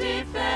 defense.